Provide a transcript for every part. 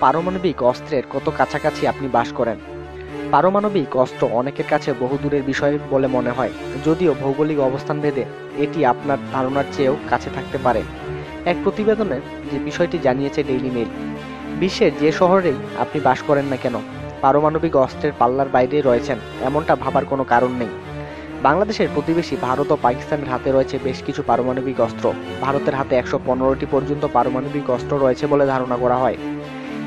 পারমাণবিক অস্ত্রের কত কাছাকাছি আপনি বাস করেন? পারমাণবিক অস্ত্র অনেকের কাছে বহুদূরের বিষয় বলে মনে হয়, যদিও ভৌগোলিক অবস্থান ভেদে এটি আপনার ধারণার চেয়েও কাছে থাকতে পারে। এক প্রতিবেদনে যে বিষয়টি জানিয়েছে ডেইলি মেইল বিশ্বের যে শহরেই আপনি বাস করেন না কেন, পারমাণবিক অস্ত্রের পাল্লার বাইরে রয়েছেন, এমনটা ভাবার কোনো কারণ নেই। বাংলাদেশের প্রতিবেশী ভারত ও পাকিস্তানের হাতে রয়েছে বেশ কিছু পারমাণবিক অস্ত্র, ভারতের হাতে একশো পনেরোটি পর্যন্ত পারমাণবিক অস্ত্র রয়েছে বলে ধারণা করা হয়।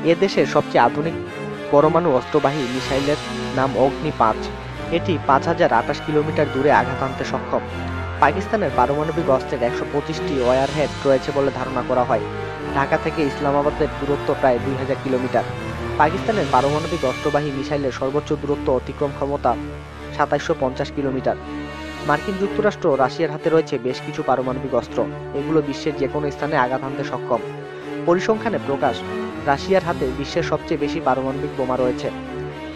এ দেশের সবচেয়ে আধুনিক পরমাণু অস্ত্রবাহী মিসাইলের নাম অগ্নি পাঁচ। এটি পাঁচ হাজার আঠাশ কিলোমিটার দূরে আঘাত আনতে সক্ষম। পাকিস্তানের পারমাণবিক অস্ত্রের একশো পঁচিশটি ওয়ারহেড রয়েছে বলে ধারণা করা হয়। ঢাকা থেকে ইসলামাবাদের দূরত্ব প্রায় দুই হাজার কিলোমিটার। পাকিস্তানের পারমাণবিক অস্ত্রবাহী মিসাইলের সর্বোচ্চ দূরত্ব অতিক্রম ক্ষমতা সাতাইশশো পঞ্চাশ কিলোমিটার। মার্কিন যুক্তরাষ্ট্র রাশিয়ার হাতে রয়েছে বেশ কিছু পারমাণবিক অস্ত্র। এগুলো বিশ্বের যে কোনো স্থানে আঘাত হানতে সক্ষম। পরিসংখ্যানে প্রকাশ রাশিয়ার হাতে বিশ্বের সবচেয়ে বেশি পারমাণবিক বোমা রয়েছে।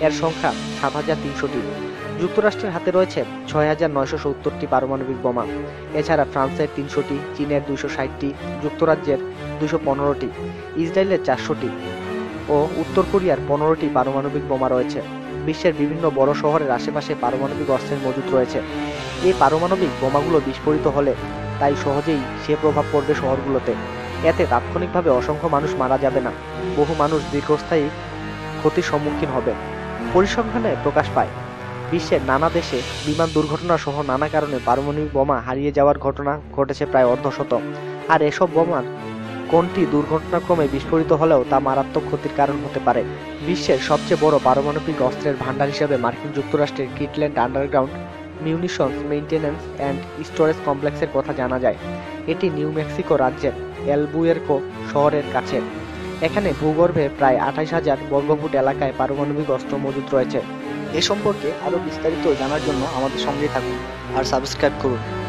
এর সংখ্যা সাত হাজার তিনশোটি যুক্তরাষ্ট্রের হাতে রয়েছে ছয় হাজার নয়শো সত্তরটি পারমাণবিক বোমা। এছাড়া ফ্রান্সের তিনশোটি, চীনের দুশো ষাটটি, যুক্তরাজ্যের দুশো পনেরোটি, ইসরায়েলের চারশোটি ও উত্তর কোরিয়ার পনেরোটি পারমাণবিক বোমা রয়েছে। বিশ্বের বিভিন্ন বড় শহরের আশেপাশে পারমাণবিক অস্ত্রের মজুদ রয়েছে। এই পারমাণবিক বোমাগুলো বিস্ফোরিত হলে তাই সহজেই সে প্রভাব পড়বে শহরগুলোতে। এতে তাৎক্ষণিকভাবে অসংখ্য মানুষ মারা যাবে না। বহু মানুষ দীর্ঘস্থায়ী ক্ষতির সম্মুখীন হবে। পরিসংখ্যানে প্রকাশ পায়, বিশ্বের নানা দেশে বিমান দুর্ঘটনা সহ নানা কারণে পারমাণবিক বোমা হারিয়ে যাওয়ার ঘটনা ঘটেছে প্রায় অর্ধশত। আর এসব বোমার কোনটি দুর্ঘটনাক্রমে বিস্ফোরিত হলেও তা মারাত্মক ক্ষতির কারণ হতে পারে। বিশ্বের সবচেয়ে বড় পারমাণবিক অস্ত্রের ভান্ডার হিসেবে মার্কিন যুক্তরাষ্ট্রের Kirtland underground munitions maintenance and storage কমপ্লেক্সের কথা জানা যায়। এটি নিউ মেক্সিকো রাজ্যের এলবুয়েরকো শহরের কাছে। এখানে ভূগর্ভে প্রায় আঠাইশ হাজার বর্গফুট এলাকায় পারমাণবিক অস্ত্র মজুদ রয়েছে। এ সম্পর্কে আরও বিস্তারিত জানার জন্য আমাদের সঙ্গে থাকুন আর সাবস্ক্রাইব করুন।